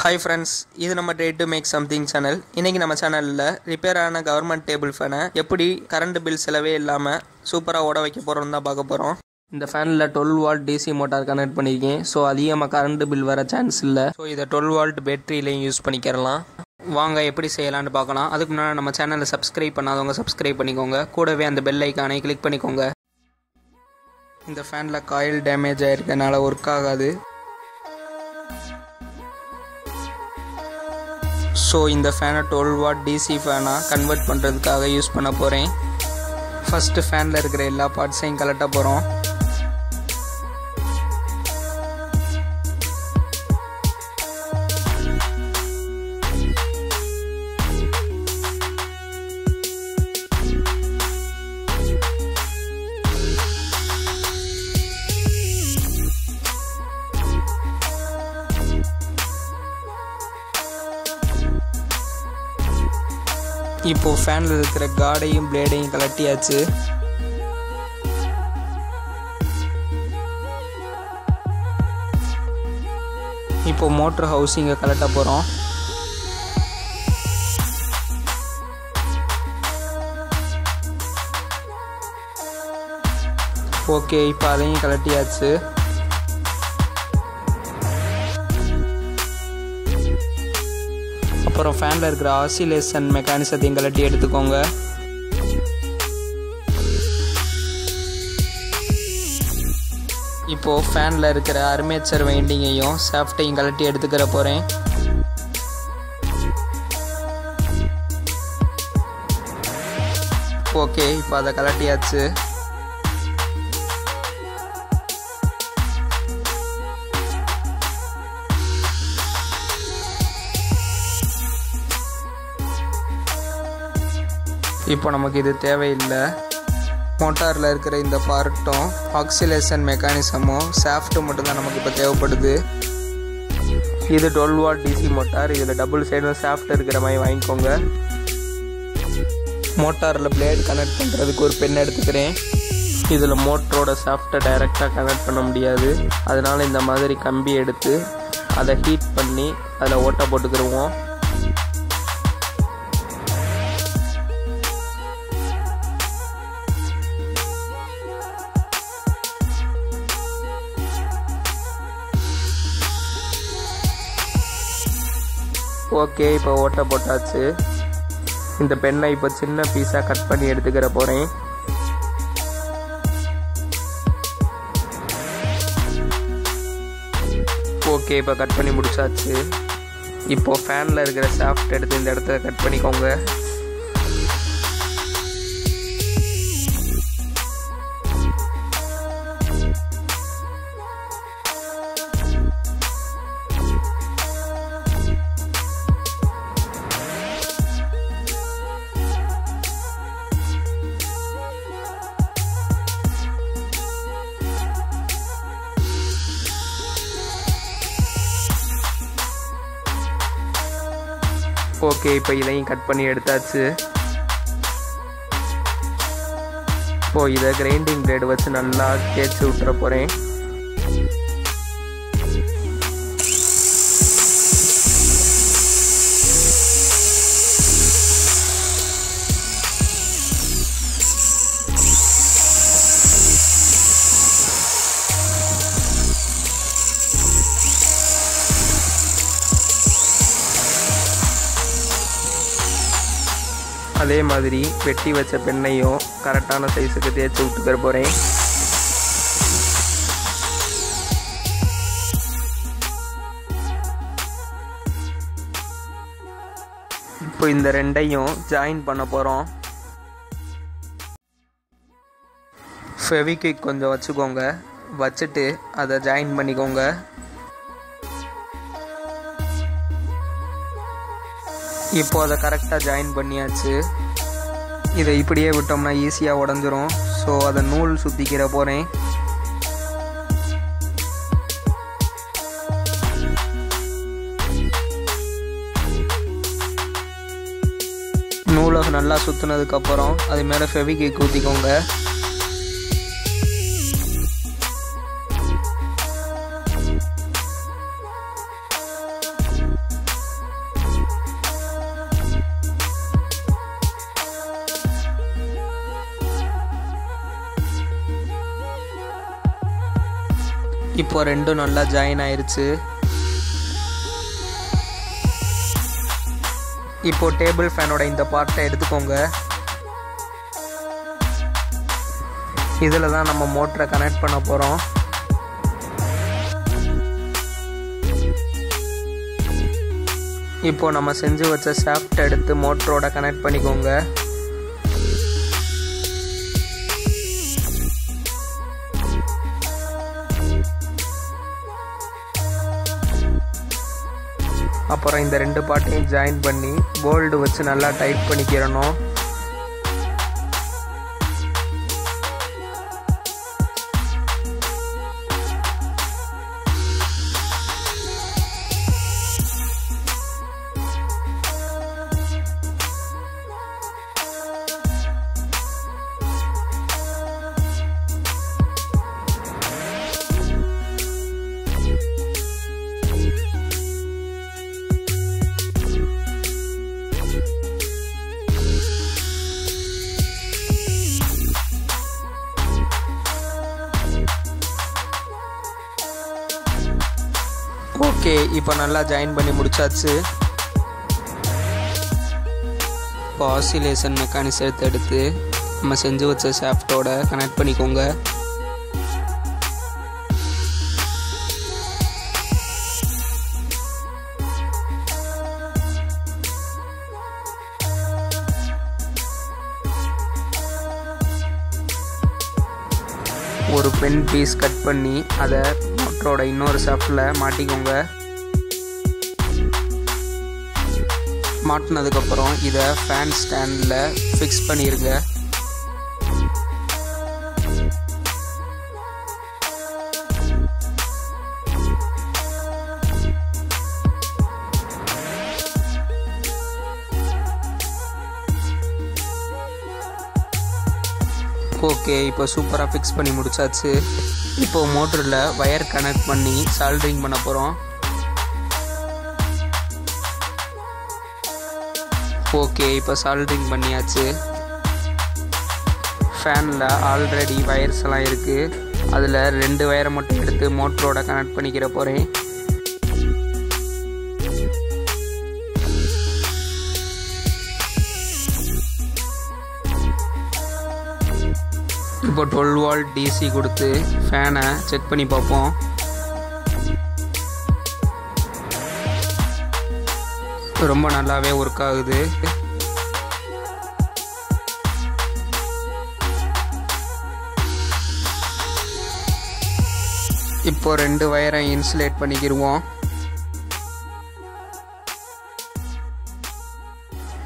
Hi friends இது நம்ம day to make something channel இன்றைக்கி நம்ம சேனலில் ரிப்பேர் ஆன கவர்மெண்ட் டேபிள் ஃபேனை எப்படி கரண்ட் பில் செலவே இல்லாமல் சூப்பராக ஓட வைக்க போகிறோம்னு தான் பார்க்க போகிறோம் இந்த ஃபேனில் twelve volt DC motor connect பண்ணியிருக்கேன் ஸோ அதிகமாக கரண்ட் பில் வர சான்ஸ் இல்லை. ஸோ இதை டுவெல் வால்ட் பேட்டரியிலையும் யூஸ் பண்ணிக்கிறலாம் வாங்க எப்படி செய்யலான்னு பார்க்கலாம். அதுக்கு முன்னாடி நம்ம சேனலை சப்ஸ்கிரைப் பண்ணாதவங்க சப்ஸ்கிரைப் பண்ணிக்கோங்க. கூடவே அந்த பெல் ஐக்கானை கிளிக் பண்ணிக்கோங்க. இந்த ஃபேனில் காயில் டேமேஜ் ஆகிருக்கனால ஒர்க் ஆகாது. ஸோ இந்த ஃபேனை டுவெல் வாட் டிசி ஃபேனாக கன்வெர்ட் பண்ணுறதுக்காக யூஸ் பண்ண போகிறேன் ஃபஸ்ட்டு ஃபேனில் இருக்கிற எல்லா பார்ட்ஸையும் கலட்ட போகிறோம் இப்போ ஃபேனில் இருக்கிற காடையும் பிளேடையும் கலட்டியாச்சு இப்போ மோட்ரு ஹவுசிங்கை கலட்ட போகிறோம் ஓகே இப்போ அதையும் கலட்டியாச்சு அப்புறம் ஃபேனில் இருக்கிற ஆசிலேஷன் மெக்கானிசத்தையும் கலட்டி எடுத்துக்கோங்க. இப்போது ஃபேனில் இருக்கிற அருமேச்சர் வைண்டிங்கையும் சாஃப்டையும் கலட்டி எடுத்துக்கிற போகிறேன் ஓகே இப்போ அதை கலட்டியாச்சு இப்போ நமக்கு இது தேவையில்லை. மோட்டாரில் இருக்கிற இந்த பார்ட்டும் ஆக்சிலேஷன் மெக்கானிசமும் சாஃப்ட்டு மட்டும்தான் நமக்கு இப்போ தேவைப்படுது. இது டுவெல் வாட் டிசி மோட்டார். இதில் டபுள் சைடும் சாஃப்ட் இருக்கிற மாதிரி வாங்கிக்கோங்க. மோட்டாரில் பிளேட் கனெக்ட் பண்ணுறதுக்கு ஒரு பென் எடுத்துக்கிறேன். இதில் மோட்டரோட சாஃப்ட்டை டைரெக்டாக கனெக்ட் பண்ண முடியாது. அதனால் இந்த மாதிரி கம்பி எடுத்து அதை ஹீட் பண்ணி அதில் ஓட்டை போட்டுக்கிடுவோம் ஓகே இப்போ ஓட்டை போட்டாச்சு. இந்த பெண்ணை இப்போ சின்ன பீஸாக கட் பண்ணி எடுத்துக்கிற போகிறேன் ஓகே இப்போ கட் பண்ணி முடிச்சாச்சு. இப்போ ஃபேனில் இருக்கிற சாஃப்ட் எடுத்து இந்த இடத்துல கட் பண்ணிக்கோங்க. ஓகே இப்போ இதையும் கட் பண்ணி எடுத்தாச்சு. இப்போ இதை கிரைண்டிங் பிளேடு வச்சு நல்லா தேய்ச்சி விட்டுற போகிறேன் அதே மாதிரி வெட்டி வச்ச பெண்ணையும் கரெக்டான சைஸுக்கு தேய்ச்சி விட்டுக்கிற போகிறேன் இப்போ இந்த ரெண்டையும் ஜாயின் பண்ண போகிறோம் ஃபெவிக்விக் கொஞ்சம் வச்சுக்கோங்க. வச்சுட்டு அதை ஜாயின் பண்ணிக்கோங்க. இப்போ அதை கரெக்டாக ஜாயின் பண்ணியாச்சு. இதை இப்படியே விட்டோம்னா ஈஸியாக உடஞ்சிரும். ஸோ அதை நூல் சுற்றிக்கிற போகிறேன் நூலை நல்லா சுற்றுனதுக்கப்புறம் அது மேலே ஃபெவிக்விக் ஊற்றிக்கோங்க இப்போ ரெண்டும் நல்லா ஜாயின் ஆயிடுச்சு இப்போ டேபிள் ஃபேனோட இந்த பார்ட்டை எடுத்துக்கோங்க. இதில் தான் நம்ம மோட்டரை கனெக்ட் பண்ண போகிறோம் இப்போ நம்ம செஞ்சு வச்ச ஷாஃப்ட் எடுத்து மோட்டரோட கனெக்ட் பண்ணிக்கோங்க. அப்புறம் இந்த ரெண்டு பாட்டையும் ஜாயின் பண்ணி போல்டு வச்சு நல்லா டைட் பண்ணிக்கிறணும். ஓகே இப்போ நல்லா ஜாயின் பண்ணி முடிச்சாச்சு. இப்போ ஆசிலேஷன் மெக்கானிசத்தை எடுத்து எடுத்து நம்ம செஞ்சு வச்ச ஷாஃப்டோட கனெக்ட் பண்ணிக்கோங்க. ஒரு பென் பீஸ் கட் பண்ணி அதை மோட்டரோட இன்னொரு ஷாஃப்டில் மாட்டிக்கோங்க. மாட்டினதுக்கப்புறம் இதை ஃபேன் ஸ்டாண்டில் ஃபிக்ஸ் பண்ணிடுங்க ஓகே இப்போ சூப்பராக ஃபிக்ஸ் பண்ணி முடிச்சாச்சு. இப்போ மோட்டரில் ஒயர் கனெக்ட் பண்ணி சால்ட்ரிங் பண்ண போகிறோம் ஓகே இப்போ சால்ட்ரிங் பண்ணியாச்சு. ஃபேனில் ஆல்ரெடி வயர்ஸ் எல்லாம் இருக்குது அதில் ரெண்டு வயரை மட்டும் எடுத்து மோட்டரோட கனெக்ட் பண்ணிக்கிற போகிறேன் இப்போ டுவெல் வால்ட் டிசி கொடுத்து ஃபேனை செக் பண்ணி பார்ப்போம். ரொம்ப நல்லாவே ஒர்க் ஆகுது. இப்போ ரெண்டு வயரை இன்சுலேட் பண்ணிக்கிடுவோம்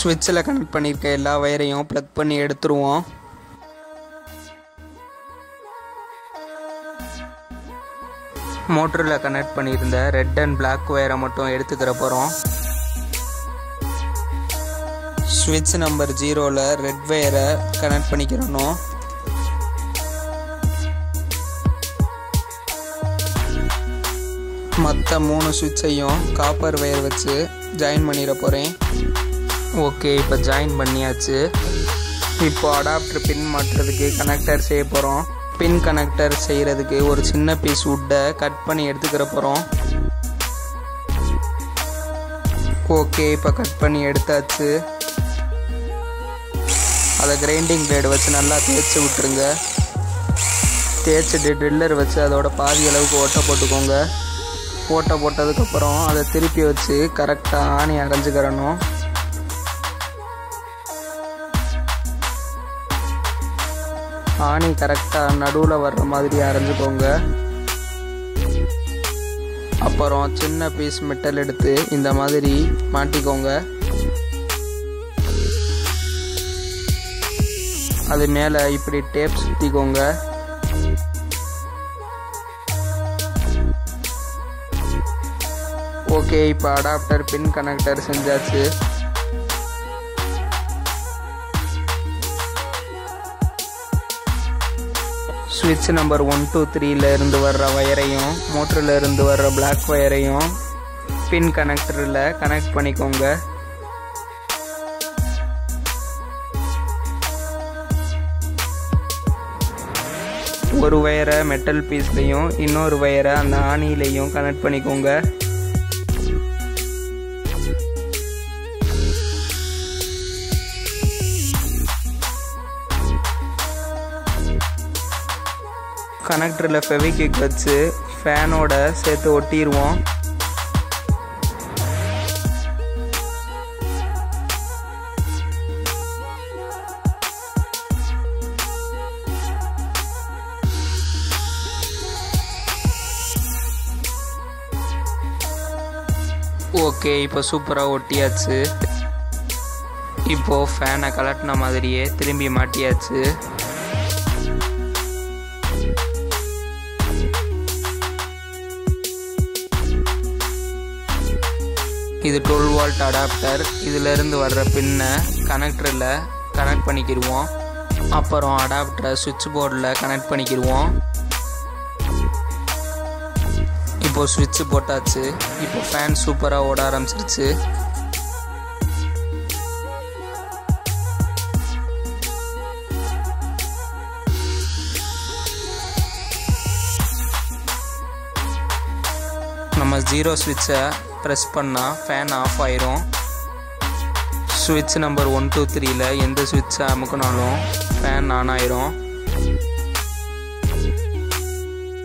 ஸ்விட்சில் கனெக்ட் பண்ணியிருக்க எல்லா வயரையும் ப்ளக் பண்ணி எடுத்துருவோம். மோட்டரில் கனெக்ட் பண்ணியிருந்த ரெட் அண்ட் பிளாக் ஒயரை மட்டும் எடுத்துக்கிற போகிறோம் ஸ்விட்ச் நம்பர் ஜீரோவில் ரெட் வயரை கனெக்ட் பண்ணிக்கிறணும் மற்ற மூணு சுவிட்சையும் காப்பர் வயர் வச்சு ஜாயின் பண்ணிட போகிறேன் ஓகே இப்போ ஜாயின் பண்ணியாச்சு. இப்போ அடாப்டர் பின் மாட்டுறதுக்கு கனெக்டர் செய்ய போகிறோம் பின் கனெக்டர் செய்கிறதுக்கு ஒரு சின்ன பீஸ் உட்டை கட் பண்ணி எடுத்துக்கிற போகிறோம் ஓகே இப்போ கட் பண்ணி எடுத்தாச்சு. அதை கிரைண்டிங் பிளேடு வச்சு நல்லா தேய்ச்சி விட்டுருங்க. தேய்ச்சிட்டு ட்ரில்லர் வச்சு அதோட பாதி அளவுக்கு ஓட்டை போட்டுக்கோங்க. ஓட்டை போட்டதுக்கப்புறம் அதை திருப்பி வச்சு கரெக்டாக ஆணி அரைஞ்சிக்கிறணும் ஆணி கரெக்டாக நடுவில் வர்ற மாதிரி அரைஞ்சிக்கோங்க. அப்புறம் சின்ன பீஸ் மெட்டல் எடுத்து இந்த மாதிரி மாட்டிக்கோங்க. அது மேலே இப்படி டேப் சுற்றிக்கோங்க ஓகே இப்போ அடாப்டர் பின் கனெக்டர் செஞ்சாச்சு. ஸ்விட்ச் நம்பர் ஒன் டூ த்ரீல இருந்து வர்ற வயரையும் மோட்டரில் இருந்து வர்ற பிளாக் வயரையும் பின் கனெக்டரில் கனெக்ட் பண்ணிக்கோங்க. ஒரு ஒயரை மெட்டல் பீஸ்லையும் இன்னொரு ஒயரை அந்த ஆணிலையும் கனெக்ட் பண்ணிக்கோங்க. கனெக்டரில் ஃபெவிக்விக் வச்சு ஃபேனோட சேர்த்து ஒட்டிடுவோம் ஓகே இப்போ சூப்பராக ஒட்டியாச்சு. இப்போது ஃபேனை கலட்டின மாதிரியே திரும்பி மாட்டியாச்சு. இது டுவெல் வால்ட் அடாப்டர் இதிலிருந்து வர்ற பின்னை கனெக்டரில் கனெக்ட் பண்ணிக்கிடுவோம் அப்புறம் அடாப்டரை சுவிட்ச் போர்டில் கனெக்ட் பண்ணிக்கிடுவோம் இப்போ ஸ்விட்ச் போட்டாச்சு. இப்போ ஃபேன் சூப்பராக ஓட ஆரம்பிச்சிருச்சு. நம்ம ஜீரோ ஸ்விட்சை ப்ரெஸ் பண்ணால் ஃபேன் ஆஃப் ஆயிரும். ஸ்விட்ச் நம்பர் ஒன் டூ த்ரீல எந்த ஸ்விட்சை அமுக்கினாலும் ஃபேன் ஆன் ஆயிரும்.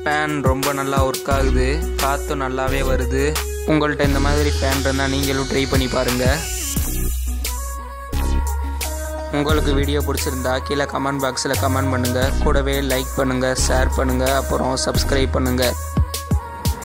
ஃபேன் ரொம்ப நல்லா ஒர்க் ஆகுது. காற்றும் நல்லாவே வருது. உங்கள்கிட்ட இந்த மாதிரி ஃபேன் இருந்தால் நீங்களும் ட்ரை பண்ணி பாருங்கள் உங்களுக்கு வீடியோ பிடிச்சிருந்தா கீழே கமெண்ட் பாக்ஸில் கமெண்ட் பண்ணுங்கள் கூடவே லைக் பண்ணுங்கள் ஷேர் பண்ணுங்கள் அப்புறம் சப்ஸ்கிரைப் பண்ணுங்கள்